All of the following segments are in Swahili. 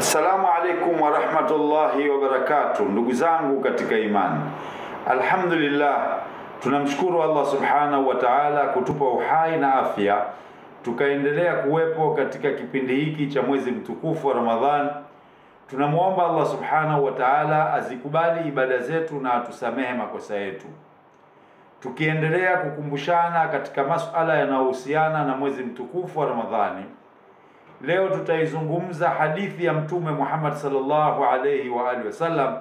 Assalamu alaikum warahmatullahi wabarakatuh, ndugu zangu katika imani. Alhamdulillah, tunamshukuru Allah subhanahu wa ta'ala kutupa uhai na afya, tukaendelea kuwepo katika kipindi hiki cha mwezi mtukufu wa Ramadhan. Tunamwomba Allah subhanahu wa ta'ala azikubali ibada zetu na atusamehe makosa yetu, tukiendelea kukumbushana katika masuala yanayohusiana na mwezi mtukufu wa Ramadhani. Leo tutaizungumza hadithi ya Mtume Muhammad sallallahu alayhi wa alihi wasallam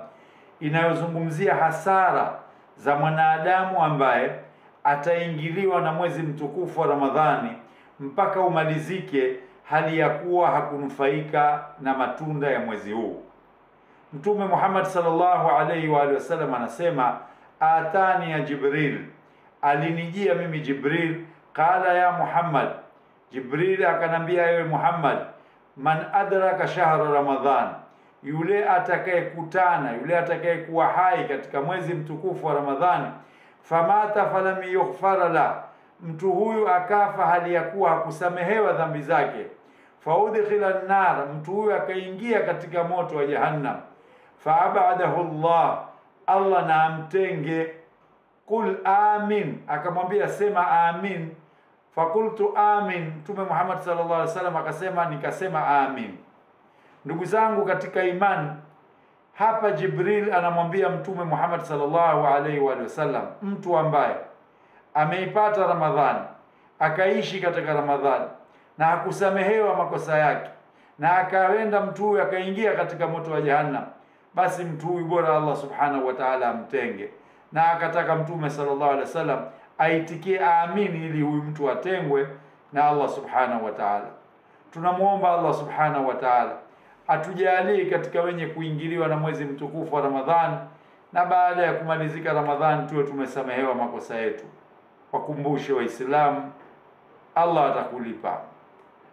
inayozungumzia hasara za mwanadamu ambaye ataingiliwa na mwezi mtukufu wa Ramadhani mpaka umalizike hali ya kuwa hakunufaika na matunda ya mwezi huu. Mtume Muhammad sallallahu alayhi wa alihi wasallam anasema, atani ya Jibril, alinijia mimi Jibril, qala ya Muhammad Jibril akanambia, ewe Muhammad, man adraka shahra Ramadhan, yule atakayekutana, yule atakayekuwa hai katika mwezi mtukufu wa Ramadhani, famata falam yughfara la, mtu huyu akafa hali ya kuwa hakusamehewa dhambi zake, faudkhila nar, mtu huyu akaingia katika moto wa Jahannam, faabadahu Allah, Allah na amtenge. Qul amin, akamwambia sema amin Fakultu amin, Mtume Muhammad sallallahu alaihi wasallam akasema, nikasema amin. Ndugu zangu katika imani, hapa Jibril anamwambia Mtume Muhammad sallallahu alaihi wa sallam, mtu ambaye ameipata Ramadhani akaishi katika Ramadhani na akusamehewa makosa yake na akaenda mtu huyu akaingia katika moto wa Jahannam, basi mtu huyu bora Allah subhanahu wa ta'ala amtenge. Na akataka Mtume sallallahu alaihi wasallam aitikie aamini ili huyu mtu atengwe na Allah subhanahu wa ta'ala. Tunamwomba Allah subhanahu wa ta'ala atujalie katika wenye kuingiliwa na mwezi mtukufu wa Ramadhani, na baada ya kumalizika Ramadhani tuwe tumesamehewa makosa yetu. Wakumbushe Waislamu, Allah atakulipa.